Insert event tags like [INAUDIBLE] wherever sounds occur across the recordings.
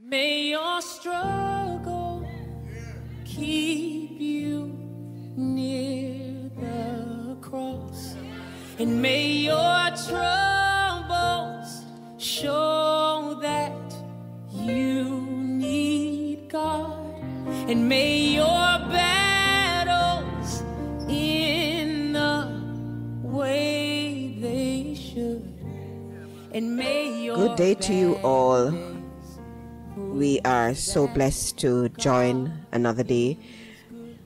May your struggle keep you near the cross, and may your troubles show that you need God, and may your battles in the way they should, and may your Good day to you all. We are so blessed to join another day,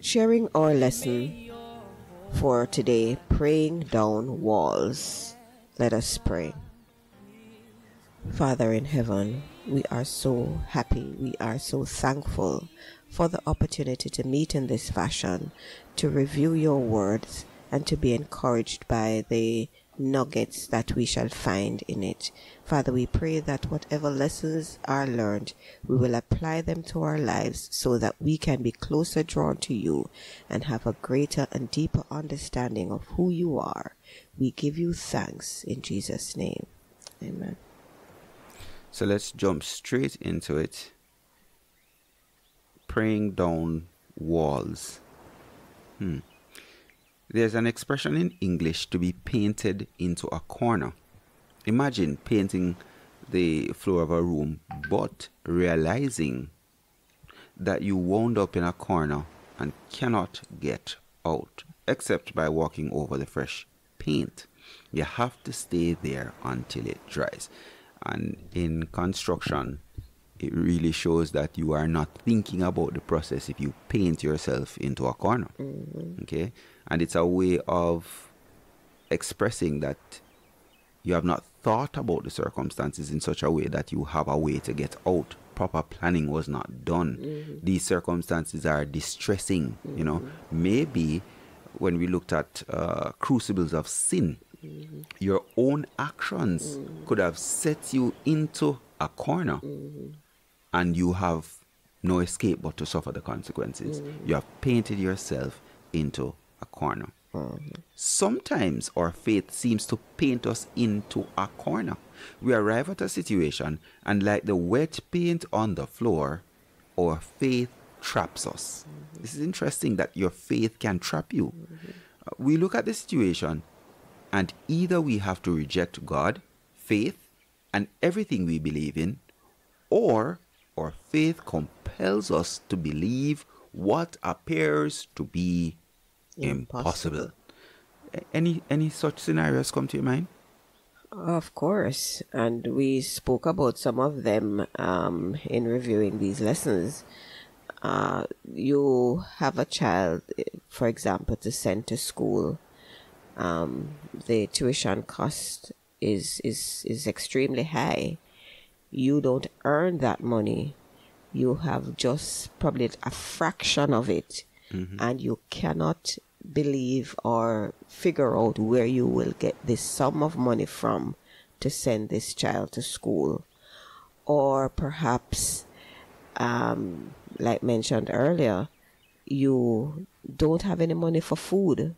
sharing our lesson for today praying down walls. Let us pray. Father in heaven, we are so happy, we are so thankful for the opportunity to meet in this fashion, to review your words, and to be encouraged by the nuggets that we shall find in it. Father, we pray that whatever lessons are learned, we will apply them to our lives so that we can be closer drawn to you and have a greater and deeper understanding of who you are. We give you thanks in Jesus' name. Amen. So let's jump straight into it. Praying down walls. Hmm. There's an expression in English to be painted into a corner. Imagine painting the floor of a room, but realizing that you wound up in a corner and cannot get out except by walking over the fresh paint. You have to stay there until it dries. And in construction, it really shows that you are not thinking about the process if you paint yourself into a corner. Mm-hmm. Okay? And it's a way of expressing that you have not thought about the circumstances in such a way that you have a way to get out. Proper planning was not done. Mm-hmm. These circumstances are distressing. You know, mm-hmm. maybe when we looked at uh, crucibles of sin, your own actions could have set you into a corner and you have no escape but to suffer the consequences. Mm. You have painted yourself into a corner. Mm-hmm. Sometimes our faith seems to paint us into a corner. We arrive at a situation, and like the wet paint on the floor, our faith traps us. Mm-hmm. This is interesting that your faith can trap you. Mm-hmm. Uh, We look at the situation, and either we have to reject God, faith, and everything we believe in, or our faith compels us to believe what appears to be impossible. A- Any any such scenarios come to your mind? Of course, and we spoke about some of them um, in reviewing these lessons. Uh, you have a child, for example, to send to school. Um, the tuition cost is is is extremely high. You don't earn that money. You have just probably a fraction of it, and you cannot believe or figure out where you will get this sum of money from to send this child to school. Or perhaps, um, like mentioned earlier, you don't have any money for food.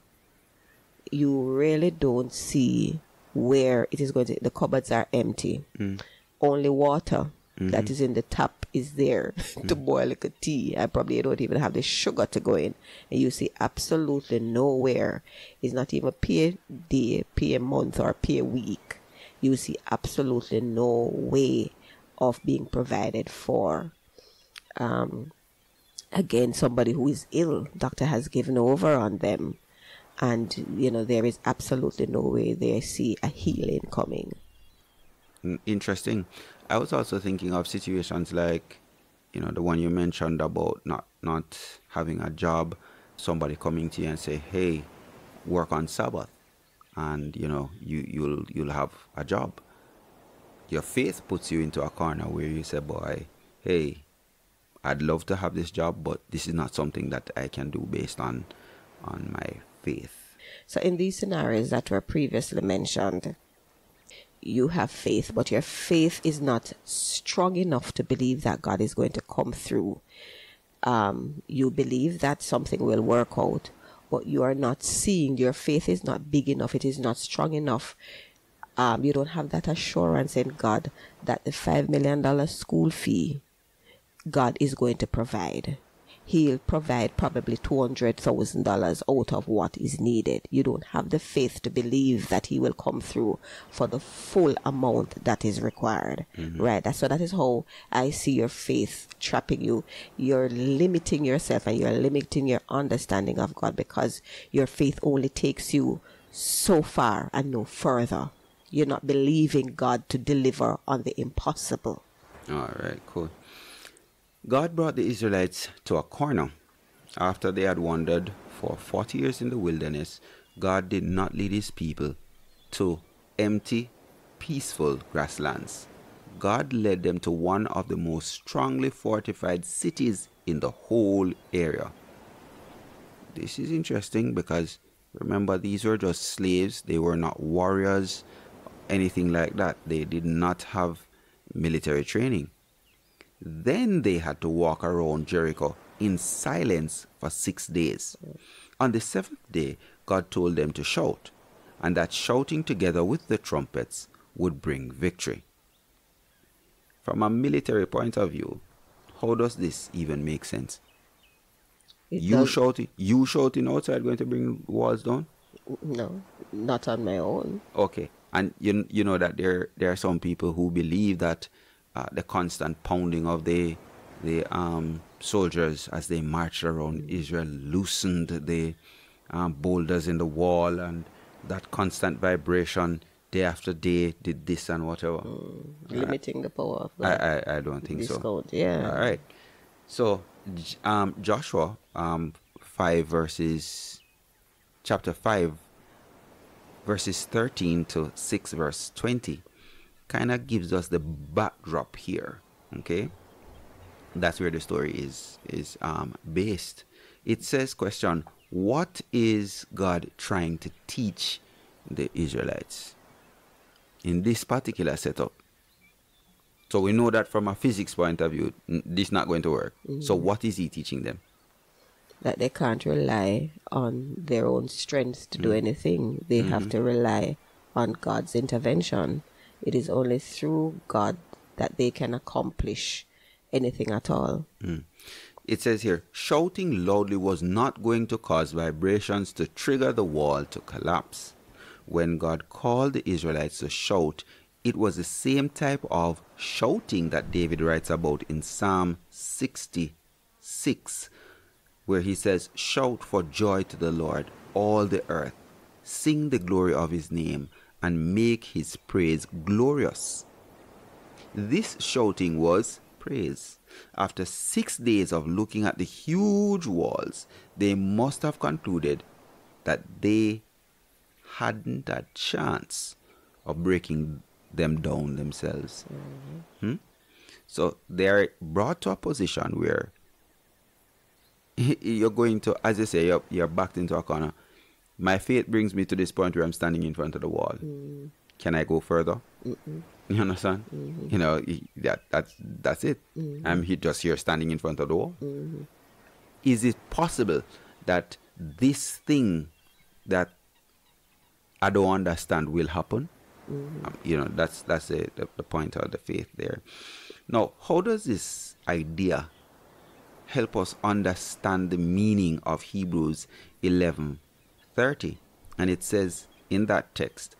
You really don't see where it is going to, the cupboards are empty. Only water that is in the tap is there [LAUGHS] to boil like a tea. I probably don't even have the sugar to go in. And you see absolutely nowhere. It's not even pay day, pay month, or pay week. You see absolutely no way of being provided for. Um, again, somebody who is ill, doctor has given over on them. And, you know, there is absolutely no way they see a healing coming. Interesting. I was also thinking of situations like, you know, the one you mentioned about not not having a job, somebody coming to you and say, "Hey, work on Sabbath," and you know, you you'll you'll have a job. Your faith puts you into a corner where you say, "Boy, hey, I'd love to have this job, but this is not something that I can do based on on my faith." So, in these scenarios that were previously mentioned, you have faith, but your faith is not strong enough to believe that God is going to come through. Um, you believe that something will work out, but you are not seeing, your faith is not big enough, it is not strong enough. Um, you don't have that assurance in God that the $5 million school fee God is going to provide. He'll provide probably $200,000 out of what is needed. You don't have the faith to believe that He will come through for the full amount that is required. Mm-hmm. Right? That's so that is how I see your faith trapping you. You're limiting yourself and you're limiting your understanding of God because your faith only takes you so far and no further. You're not believing God to deliver on the impossible. All right, cool. God brought the Israelites to a corner. After they had wandered for 40 years in the wilderness, God did not lead his people to empty, peaceful grasslands. God led them to one of the most strongly fortified cities in the whole area. This is interesting because remember, these were just slaves, they were not warriors, anything like that. They did not have military training. Then they had to walk around Jericho in silence for six days. On the seventh day, God told them to shout, and that shouting together with the trumpets would bring victory. From a military point of view, how does this even make sense? It You does- shouting, you shouting outside going to bring walls down? No, not on my own. Okay, and you you know that there there are some people who believe that uh, the constant pounding of the the um, soldiers as they marched around Israel loosened the um, boulders in the wall, and that constant vibration day after day did this and whatever. Limiting the power of I, God. I I don't think so. Yeah. All right. So, um, Joshua, um, five verses, chapter five, verses thirteen to six verse twenty, kind of gives us the backdrop here. Okay, that's where the story is is um based. It says, question: What is God trying to teach the Israelites in this particular setup? So we know that from a physics point of view, this not going to work. So what is he teaching them? that they can't rely on their own strength to do Mm. anything. They Mm-hmm. have to rely on God's intervention. It is only through God that they can accomplish anything at all. Hmm. It says here, shouting loudly was not going to cause vibrations to trigger the wall to collapse. When God called the Israelites to shout, it was the same type of shouting that David writes about in Psalm 66, where he says, Shout for joy to the Lord, all the earth. Sing the glory of his name and make his praise glorious. This shouting was praise. After six days of looking at the huge walls, they must have concluded that they hadn't a chance of breaking them down themselves. Hmm? So they're brought to a position where [LAUGHS] you're going to, as you say, you're, you're backed into a corner. My faith brings me to this point where I'm standing in front of the wall. Mm. Can I go further? You understand? Mm-hmm. You know that that's that's it. Mm-hmm. I'm he- just here standing in front of the wall. Mm-hmm. Is it possible that this thing that I don't understand will happen? Um, you know that's that's the, the the point of the faith there. Now, how does this idea help us understand the meaning of Hebrews 11:30 and it says in that text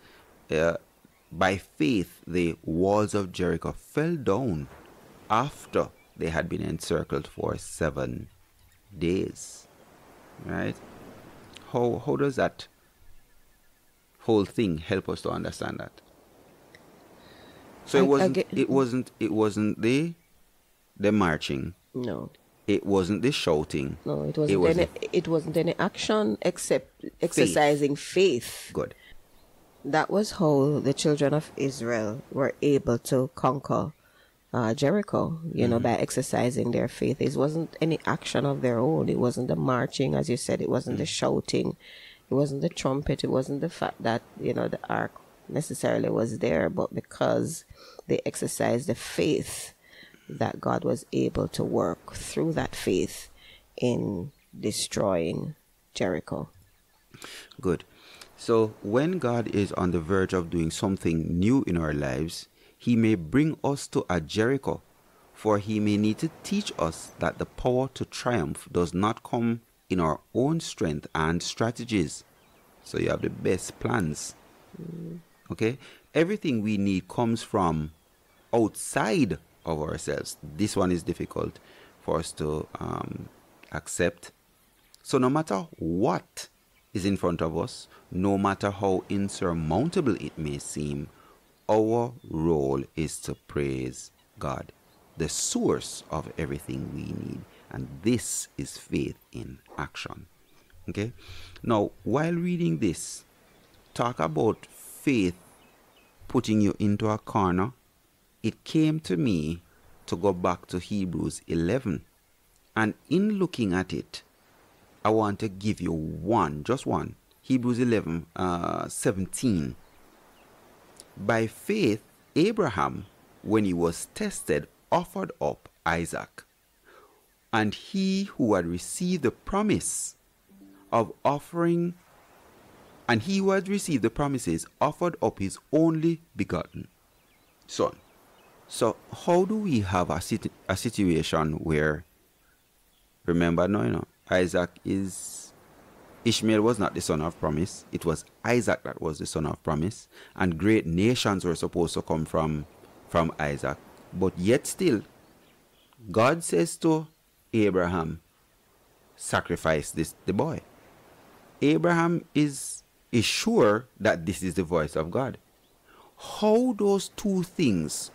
uh, by faith the walls of Jericho fell down after they had been encircled for 7 days. Right? How how does that whole thing help us to understand that? So I- it wasn't get- it wasn't it wasn't the the marching. No. It wasn't the shouting. No, it wasn't It was any it wasn't any action except exercising faith. good. That was how the children of Israel were able to conquer uh, Jericho, you know, by exercising their faith. It wasn't any action of their own. It wasn't the marching, as you said. It wasn't the shouting. It wasn't the trumpet. It wasn't the fact that, you know, the ark necessarily was there, but because they exercised the faith that God was able to work through that faith in destroying Jericho. Good. So when God is on the verge of doing something new in our lives, he may bring us to a Jericho For he may need to teach us that the power to triumph does not come in our own strength and strategies. So you have the best plans. Mm. Okay? Everything we need comes from outside of ourselves. This one is difficult for us to um, accept. So, no matter what is in front of us, no matter how insurmountable it may seem, our role is to praise God, the source of everything we need. And this is faith in action. Okay? Now, while reading this, talk about faith putting you into a corner, it came to me to go back to Hebrews 11. And in looking at it, I want to give you one, just one. Hebrews 11, uh, 17. By faith, Abraham, when he was tested, offered up Isaac. And he who had received the promise of offering, and he who had received the promises offered up his only begotten son. So, how do we have a, sit- a situation where, remember, no, you know, Isaac is, Ishmael was not the son of promise, it was Isaac that was the son of promise, and great nations were supposed to come from, from Isaac. But yet, still, God says to Abraham, sacrifice this the boy. Abraham is is sure that this is the voice of God. How those two things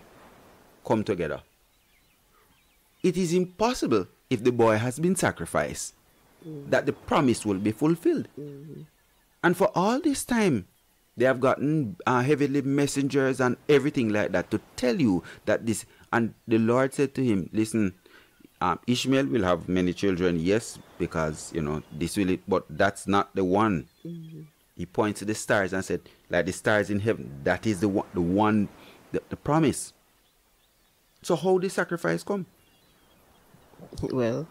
come together? It is impossible if the boy has been sacrificed that the promise will be fulfilled. And for all this time, they have gotten uh, heavenly messengers and everything like that to tell you that this. And the Lord said to him, Listen, um, Ishmael will have many children, yes, because you know this will it, but that's not the one. He points to the stars and said, like the stars in heaven, that is the one, the one, the, the promise. So how did sacrifice come? Well,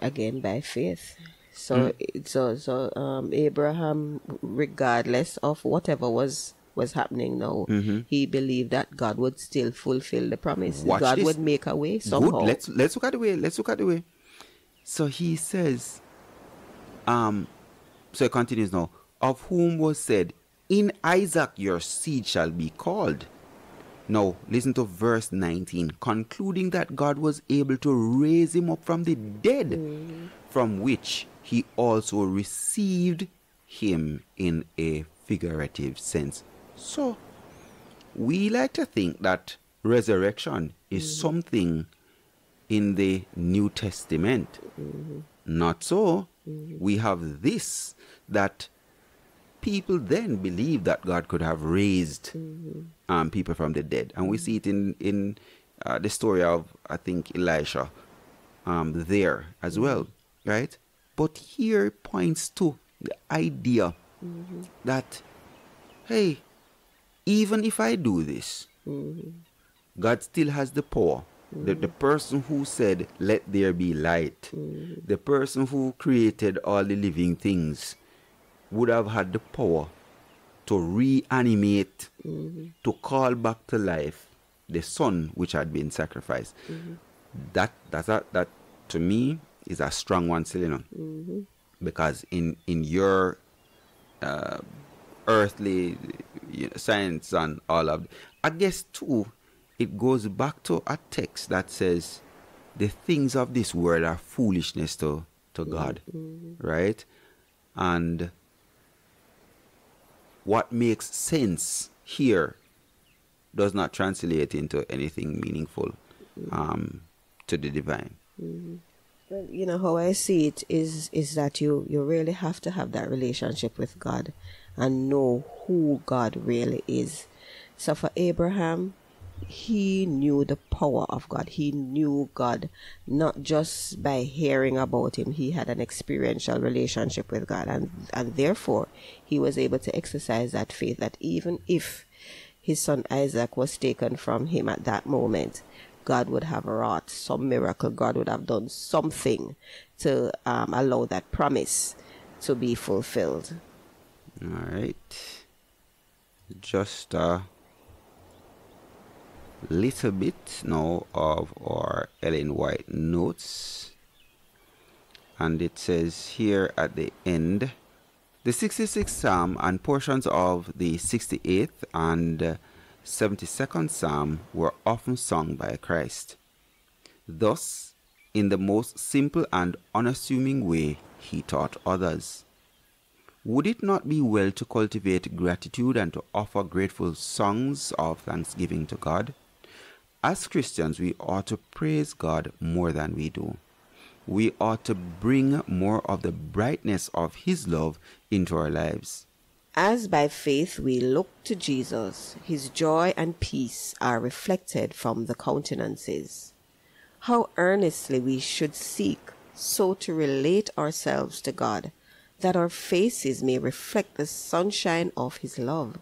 again by faith. So it- so so um Abraham, regardless of whatever was was happening now, he believed that God would still fulfill the promise. Watch God this. would make a way somehow. Good. Let's let's look at the way. Let's look at the way. So he says, um, so it continues now. Of whom was said, In Isaac your seed shall be called. Now listen to verse 19, concluding that God was able to raise him up from the dead, mm. from which he also received him in a figurative sense. So we like to think that resurrection is mm. something in the New Testament. Mm-hmm. Not so. Mm-hmm. We have this that people then believed that God could have raised um, people from the dead, and we see it in in uh, the story of I think Elisha um, there as well, right? But here it points to the idea that hey, even if I do this, God still has the power. The, the person who said, Let there be light, the person who created all the living things, would have had the power to reanimate, mm-hmm. to call back to life the son which had been sacrificed. Mm-hmm. That that's a, that to me is a strong one, Selena. Mm-hmm. Because in in your uh, earthly you know, science and all of I guess too it goes back to a text that says the things of this world are foolishness to to God. Right? And what makes sense here does not translate into anything meaningful um, to the divine Well, you know how I see it is is that you you really have to have that relationship with God and know who God really is. So for Abraham, he knew the power of God. He knew God not just by hearing about him. He had an experiential relationship with God and and therefore he was able to exercise that faith that even if his son Isaac was taken from him at that moment, God would have wrought some miracle. God would have done something to um, allow that promise to be fulfilled. all right just uh little bit now of our Ellen White notes. And it says here at the end the 66th Psalm and portions of the 68th and 72nd Psalm were often sung by Christ. Thus, in the most simple and unassuming way, he taught others. Would it not be well to cultivate gratitude and to offer grateful songs of thanksgiving to God? As Christians, we ought to praise God more than we do. We ought to bring more of the brightness of His love into our lives. As by faith we look to Jesus, His joy and peace are reflected from the countenances. How earnestly we should seek so to relate ourselves to God that our faces may reflect the sunshine of His love.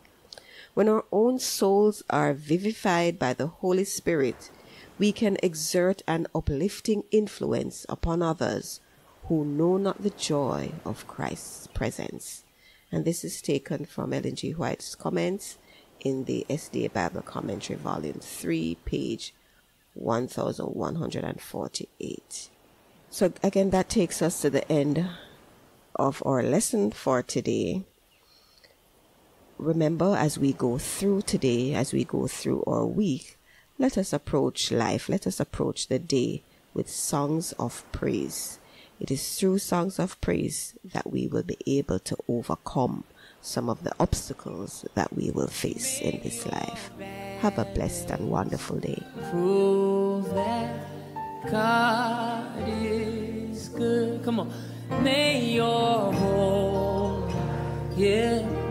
When our own souls are vivified by the Holy Spirit, we can exert an uplifting influence upon others who know not the joy of Christ's presence. And this is taken from Ellen G. White's comments in the SDA Bible Commentary, Volume 3, page 1148. So, again, that takes us to the end of our lesson for today. Remember, as we go through today, as we go through our week, let us approach life, let us approach the day with songs of praise. It is through songs of praise that we will be able to overcome some of the obstacles that we will face in this life. Have a blessed and wonderful day. Prove that God is good. Come on. May your whole, yeah.